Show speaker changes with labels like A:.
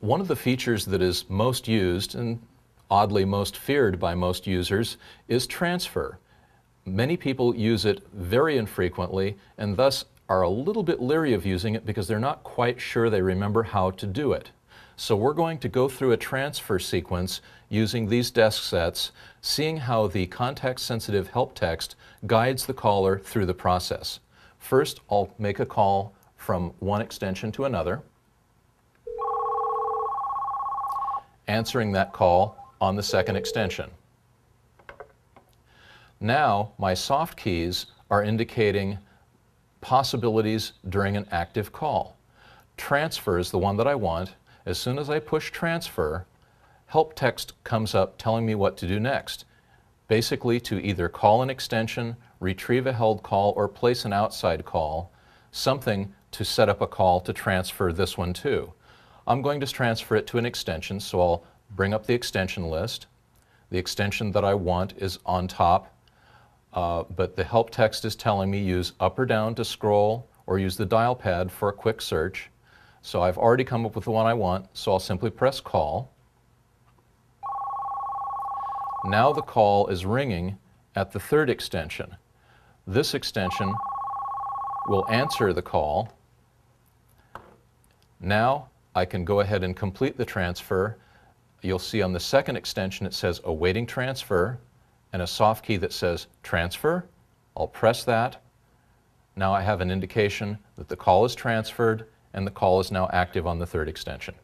A: One of the features that is most used and oddly most feared by most users is transfer. Many people use it very infrequently and thus are a little bit leery of using it because they're not quite sure they remember how to do it. So we're going to go through a transfer sequence using these desk sets, seeing how the context-sensitive help text guides the caller through the process. First, I'll make a call from one extension to another, answering that call on the second extension. Now, my soft keys are indicating possibilities during an active call. Transfer is the one that I want. As soon as I push transfer, help text comes up telling me what to do next. Basically to either call an extension, retrieve a held call, or place an outside call, something to set up a call to transfer this one to. I'm going to transfer it to an extension, so I'll bring up the extension list. The extension that I want is on top uh, but the help text is telling me use up or down to scroll or use the dial pad for a quick search. So I've already come up with the one I want, so I'll simply press call. Now the call is ringing at the third extension. This extension will answer the call. Now I can go ahead and complete the transfer. You'll see on the second extension it says awaiting transfer and a soft key that says transfer. I'll press that. Now I have an indication that the call is transferred and the call is now active on the third extension.